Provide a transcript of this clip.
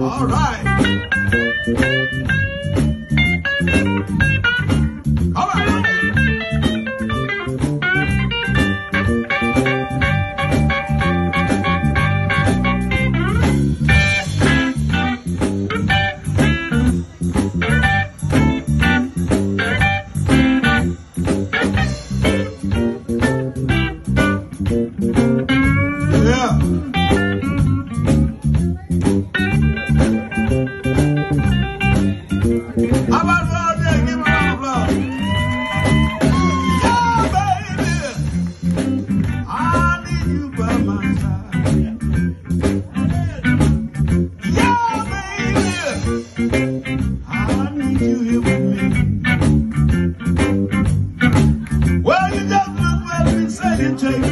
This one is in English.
All right. Thank you. Take